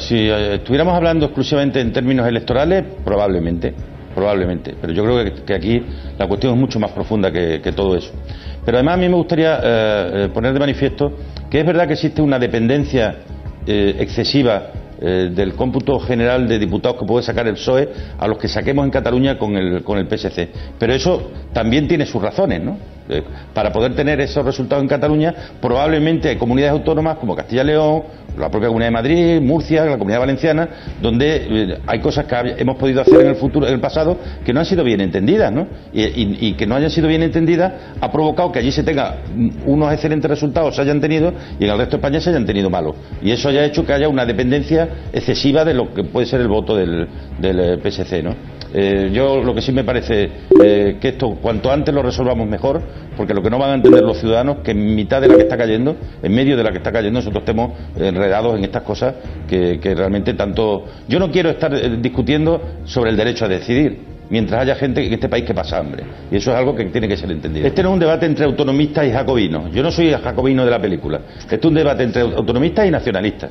Si eh, estuviéramos hablando exclusivamente en términos electorales, probablemente, probablemente. Pero yo creo que, aquí la cuestión es mucho más profunda que, todo eso. Pero además a mí me gustaría eh, eh, poner de manifiesto que es verdad que existe una dependencia excesiva del cómputo general de diputados que puede sacar el PSOE a los que saquemos en Cataluña con el, PSC. Pero eso también tiene sus razones, ¿no? para poder tener esos resultados en Cataluña, probablemente hay comunidades autónomas como Castilla y León, la propia Comunidad de Madrid, Murcia, la Comunidad Valenciana, donde eh, hay cosas que hemos podido hacer en el futuro, en el pasado, que no han sido bien entendidas, ¿no? Y, que no hayan sido bien entendidas ha provocado que allí se tenga unos excelentes resultados, se hayan tenido, y en el resto de España se hayan tenido malos. Y eso haya hecho que haya una dependencia excesiva de lo que puede ser el voto del, eh, PSC, ¿no? Eh, yo lo que sí me parece que esto cuanto antes lo resolvamos mejor, porque lo que no van a entender los ciudadanos que en mitad de la que está cayendo, en medio de la que está cayendo, nosotros estemos enredados en estas cosas que, realmente tanto. Yo no quiero estar eh, discutiendo sobre el derecho a decidir mientras haya gente en este país que pasa hambre. Y eso es algo que tiene que ser entendido. Este no es un debate entre autonomistas y jacobinos. Yo no soy el jacobino de la película. Este es un debate entre autonomistas y nacionalistas.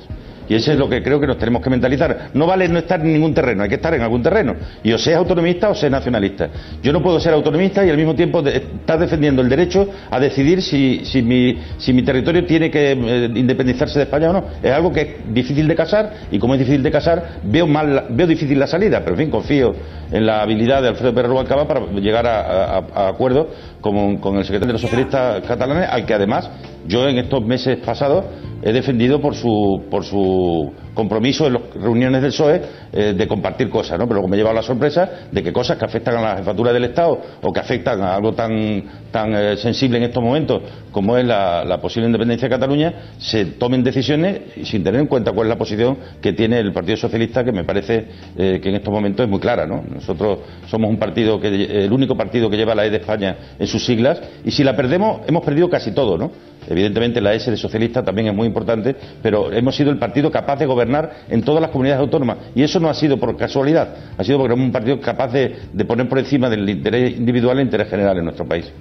Y eso es lo que creo que nos tenemos que mentalizar. No vale no estar en ningún terreno, hay que estar en algún terreno. Y o seas autonomista o seas nacionalista. Yo no puedo ser autonomista y al mismo tiempo estar defendiendo el derecho a decidir si, si, mi, territorio tiene que eh, independizarse de España o no. Es algo que es difícil de casar y como es difícil de casar, veo, mal, veo difícil la salida. Pero en fin, confío en la habilidad de Alfredo Pérez Rubalcaba para llegar a, a, acuerdo con, con el secretario de los socialistas catalanes, al que además yo en estos meses pasados he defendido por su, por su compromiso en las reuniones del PSOE eh, de compartir cosas, ¿no? Pero me he llevado la sorpresa de que cosas que afectan a la jefatura del Estado o que afectan a algo tan, tan eh, sensible en estos momentos como es la, posible independencia de Cataluña, se tomen decisiones sin tener en cuenta cuál es la posición que tiene el Partido Socialista, que me parece eh, que en estos momentos es muy clara, ¿no? Nosotros somos un partido que, el único partido que lleva la E de España en sus siglas y si la perdemos hemos perdido casi todo, ¿no? Evidentemente la S de socialista también es muy importante, pero hemos sido el partido capaz de gobernar en todas las comunidades autónomas. Y eso no ha sido por casualidad, ha sido porque somos un partido capaz de, de poner por encima del interés individual el interés general en nuestro país.